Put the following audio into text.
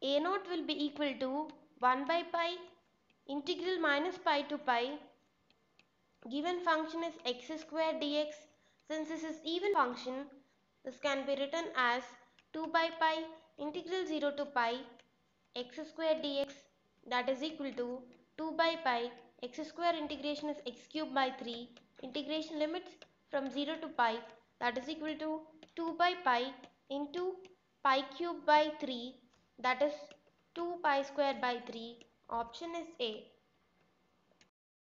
a naught will be equal to 1 by pi integral minus pi to pi. Given function is x square dx. Since this is even function this can be written as 2 by pi integral 0 to pi x square dx. That is equal to 2 by pi x square integration is x cube by 3 integration limits from 0 to pi. That is equal to 2 by pi into pi cube by 3 that is 2 pi square by 3 option is A